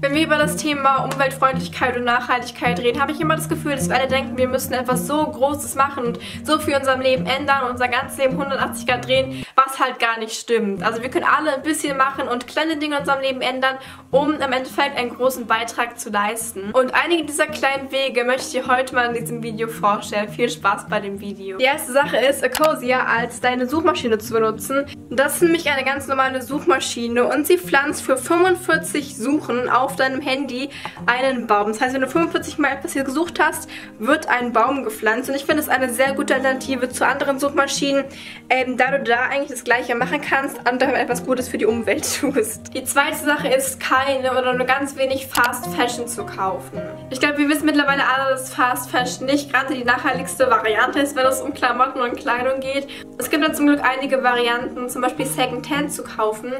Wenn wir über das Thema Umweltfreundlichkeit und Nachhaltigkeit reden, habe ich immer das Gefühl, dass wir alle denken, wir müssen etwas so Großes machen und so viel in unserem Leben ändern und unser ganzes Leben 180 Grad drehen, halt gar nicht stimmt. Also wir können alle ein bisschen machen und kleine Dinge in unserem Leben ändern, um im Endeffekt einen großen Beitrag zu leisten. Und einige dieser kleinen Wege möchte ich dir heute mal in diesem Video vorstellen. Viel Spaß bei dem Video. Die erste Sache ist, Ecosia als deine Suchmaschine zu benutzen. Das ist nämlich eine ganz normale Suchmaschine und sie pflanzt für 45 Suchen auf deinem Handy einen Baum. Das heißt, wenn du 45 Mal etwas hier gesucht hast, wird ein Baum gepflanzt. Und ich finde es eine sehr gute Alternative zu anderen Suchmaschinen, ähm, da du da eigentlich das gleiche machen kannst damit etwas Gutes für die Umwelt tust. Die zweite Sache ist, keine oder nur ganz wenig Fast Fashion zu kaufen. Ich glaube, wir wissen mittlerweile alle, dass Fast Fashion nicht gerade die nachhaltigste Variante ist, wenn es um Klamotten und Kleidung geht. Es gibt dann zum Glück einige Varianten, zum Beispiel Secondhand zu kaufen.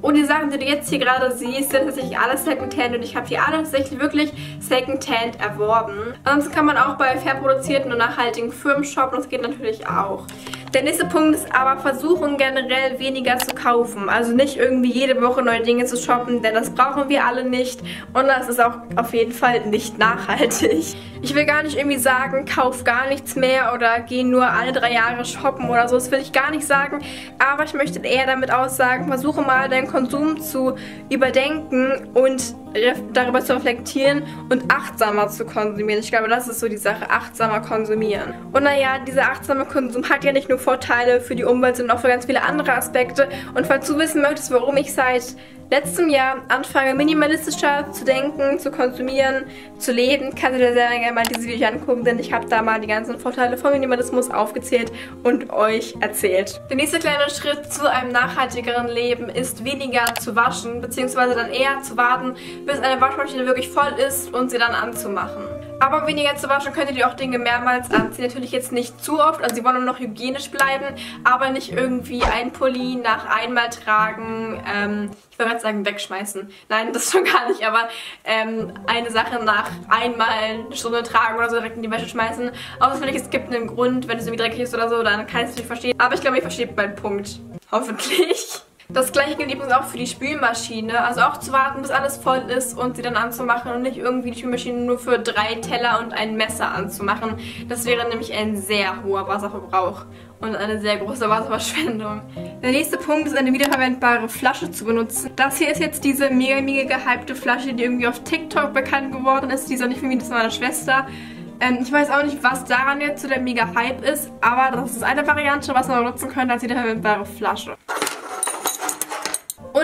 Und die Sachen, die du jetzt hier gerade siehst, sind tatsächlich alle Secondhand und ich habe die alle tatsächlich wirklich Secondhand erworben. Ansonsten kann man auch bei fair produzierten und nachhaltigen Firmen shoppen, das geht natürlich auch. Der nächste Punkt ist aber versuchen generell weniger zu kaufen. Also nicht irgendwie jede Woche neue Dinge zu shoppen, denn das brauchen wir alle nicht. Und das ist auch auf jeden Fall nicht nachhaltig. Ich will gar nicht irgendwie sagen, kauf gar nichts mehr oder geh nur alle drei Jahre shoppen oder so. Das will ich gar nicht sagen. Aber ich möchte eher damit aussagen, versuche mal deinen Konsum zu überdenken und darüber zu reflektieren und achtsamer zu konsumieren. Ich glaube, das ist so die Sache, achtsamer konsumieren. Und naja, dieser achtsame Konsum hat ja nicht nur Vorteile für die Umwelt, sondern auch für ganz viele andere Aspekte. Und falls du wissen möchtest, warum ich seit letztem Jahr anfange, minimalistischer zu denken, zu konsumieren, zu leben, kannst du dir sehr gerne mal dieses Video angucken, denn ich habe da mal die ganzen Vorteile von Minimalismus aufgezählt und euch erzählt. Der nächste kleine Schritt zu einem nachhaltigeren Leben ist weniger zu waschen, beziehungsweise dann eher zu warten, bis eine Waschmaschine wirklich voll ist und sie dann anzumachen. Aber weniger zu waschen könntet ihr auch Dinge mehrmals anziehen. Natürlich jetzt nicht zu oft, also sie wollen nur noch hygienisch bleiben, aber nicht irgendwie ein Pulli nach einmal tragen, ähm, ich wollte gerade sagen wegschmeißen. Nein, das schon gar nicht, aber ähm, eine Sache nach einmal eine Stunde tragen oder so direkt in die Wäsche schmeißen. Außer natürlich, es gibt einen Grund, wenn es irgendwie dreckig ist oder so, dann kann ich es nicht verstehen. Aber ich glaube, ihr versteht meinen Punkt. Hoffentlich. Das gleiche gilt übrigens auch für die Spülmaschine. Also auch zu warten, bis alles voll ist und sie dann anzumachen und nicht irgendwie die Spülmaschine nur für drei Teller und ein Messer anzumachen. Das wäre nämlich ein sehr hoher Wasserverbrauch und eine sehr große Wasserverschwendung. Der nächste Punkt ist eine wiederverwendbare Flasche zu benutzen. Das hier ist jetzt diese mega, mega gehypte Flasche, die irgendwie auf TikTok bekannt geworden ist. Die ist auch nicht für mich, das ist meine Schwester. Ähm, ich weiß auch nicht, was daran jetzt so der mega Hype ist, aber das ist eine Variante, was man benutzen könnte als wiederverwendbare Flasche.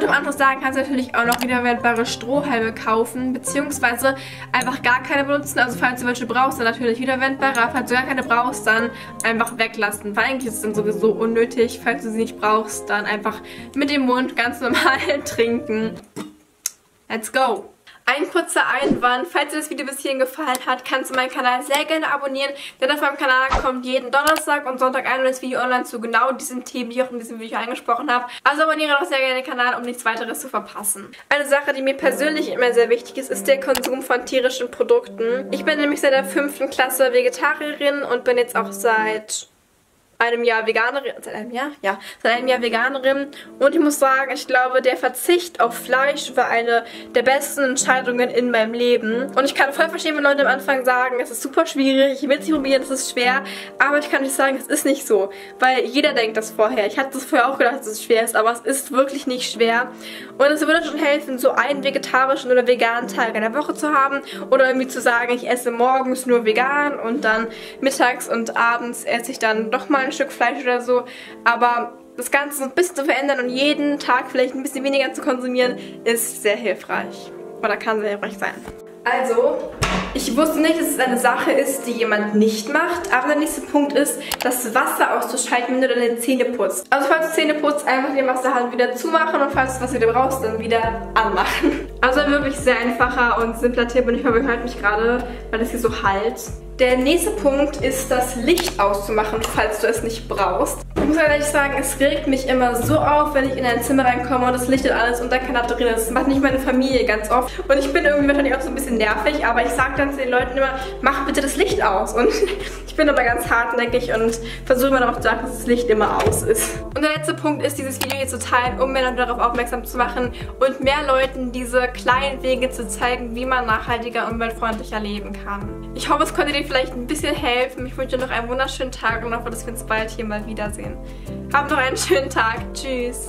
Und im Anschluss daran kannst du natürlich auch noch wiederverwendbare Strohhalme kaufen, beziehungsweise einfach gar keine benutzen. Also falls du welche brauchst, dann natürlich wiederverwendbare. Falls du gar keine brauchst, dann einfach weglassen. Weil eigentlich ist es dann sowieso unnötig. Falls du sie nicht brauchst, dann einfach mit dem Mund ganz normal trinken. Let's go! Ein kurzer Einwand, falls dir das Video bis hierhin gefallen hat, kannst du meinen Kanal sehr gerne abonnieren, denn auf meinem Kanal kommt jeden Donnerstag und Sonntag ein neues Video online zu genau diesen Themen, die ich auch in diesem Video angesprochen habe. Also abonniere doch sehr gerne den Kanal, um nichts weiteres zu verpassen. Eine Sache, die mir persönlich immer sehr wichtig ist, ist der Konsum von tierischen Produkten. Ich bin nämlich seit der fünften Klasse Vegetarierin und bin jetzt auch seit einem Jahr Veganerin, seit einem Jahr? Ja, seit einem Jahr Veganerin. Und ich muss sagen, ich glaube, der Verzicht auf Fleisch war eine der besten Entscheidungen in meinem Leben. Und ich kann voll verstehen, wenn Leute am Anfang sagen, es ist super schwierig, ich will es nicht probieren, es ist schwer. Aber ich kann nicht sagen, es ist nicht so. Weil jeder denkt das vorher. Ich hatte das vorher auch gedacht, dass es schwer ist, aber es ist wirklich nicht schwer. Und es würde schon helfen, so einen vegetarischen oder veganen Tag in der Woche zu haben. Oder irgendwie zu sagen, ich esse morgens nur vegan und dann mittags und abends esse ich dann doch mal ein Stück Fleisch oder so. Aber das Ganze ein bisschen zu verändern und jeden Tag vielleicht ein bisschen weniger zu konsumieren, ist sehr hilfreich. Oder kann sehr hilfreich sein. Also, ich wusste nicht, dass es eine Sache ist, die jemand nicht macht, aber der nächste Punkt ist, das Wasser auszuschalten, wenn du deine Zähne putzt. Also falls du Zähne putzt, einfach den Wasserhahn wieder zumachen und falls du was wieder brauchst, dann wieder anmachen. Also wirklich sehr einfacher und simpler Tipp und ich hört mich gerade, weil es hier so halt. Der nächste Punkt ist, das Licht auszumachen, falls du es nicht brauchst. Ich muss ehrlich sagen, es regt mich immer so auf, wenn ich in ein Zimmer reinkomme und das Licht und alles unter keiner drin ist. Das macht nicht meine Familie ganz oft. Und ich bin irgendwie wahrscheinlich auch so ein bisschen nervig, aber ich sage dann zu den Leuten immer, mach bitte das Licht aus. Und ich bin aber ganz hartnäckig und versuche immer darauf zu achten, dass das Licht immer aus ist. Und der letzte Punkt ist, dieses Video hier zu teilen, um Männer darauf aufmerksam zu machen und mehr Leuten diese kleinen Wege zu zeigen, wie man nachhaltiger und umweltfreundlicher leben kann. Ich hoffe, es konnte dir vielleicht ein bisschen helfen. Ich wünsche dir noch einen wunderschönen Tag und hoffe, dass wir uns bald hier mal wiedersehen. Hab noch einen schönen Tag. Tschüss.